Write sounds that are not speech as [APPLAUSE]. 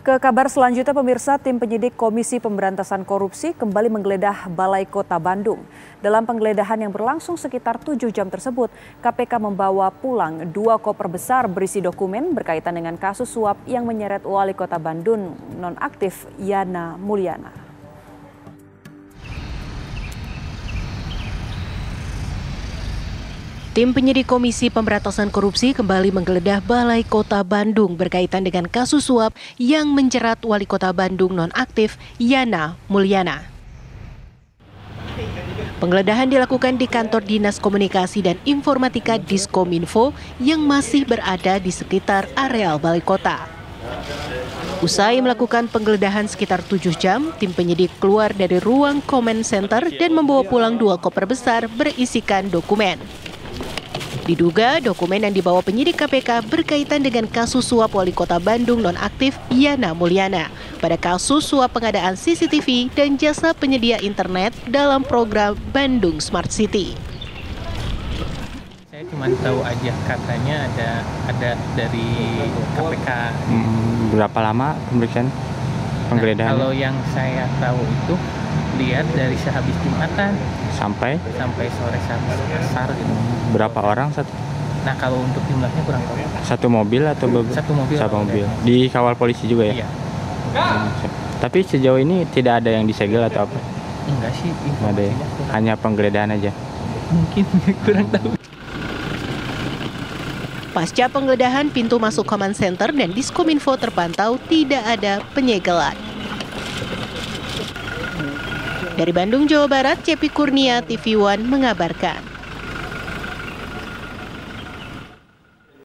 Ke kabar selanjutnya pemirsa, tim penyidik Komisi Pemberantasan Korupsi kembali menggeledah Balai Kota Bandung. Dalam penggeledahan yang berlangsung sekitar tujuh jam tersebut, KPK membawa pulang dua koper besar berisi dokumen berkaitan dengan kasus suap yang menyeret Wali Kota Bandung nonaktif Yana Mulyana. Tim penyidik Komisi Pemberantasan Korupsi kembali menggeledah Balai Kota Bandung berkaitan dengan kasus suap yang menjerat Wali Kota Bandung nonaktif Yana Mulyana. Penggeledahan dilakukan di kantor Dinas Komunikasi dan Informatika Diskominfo yang masih berada di sekitar areal Balai Kota. Usai melakukan penggeledahan sekitar tujuh jam, tim penyidik keluar dari ruang comment center dan membawa pulang dua koper besar berisikan dokumen. Diduga dokumen yang dibawa penyidik KPK berkaitan dengan kasus suap wali kota Bandung nonaktif Yana Mulyana pada kasus suap pengadaan CCTV dan jasa penyedia internet dalam program Bandung Smart City. Saya cuma tahu aja katanya ada ada dari KPK. Hmm, berapa lama pemeriksaan penggeledahan? Nah, kalau yang saya tahu itu lihat dari sehabis Jumatan sampai sampai sore sampai asar gitu. Berapa orang satu? Nah kalau untuk jumlahnya kurang tahu. Satu mobil atau beberapa? Satu mobil. Satu mobil. Dikawal polisi juga ya? Iya. Hmm, Tapi sejauh ini tidak ada yang disegel atau apa? Enggak sih. Ada ya? Hanya penggeledahan aja. Mungkin [LAUGHS] kurang tahu. Pasca penggeledahan pintu masuk command center dan Diskominfo terpantau tidak ada penyegelan. Dari Bandung, Jawa Barat, Cepi Kurnia, TV One mengabarkan.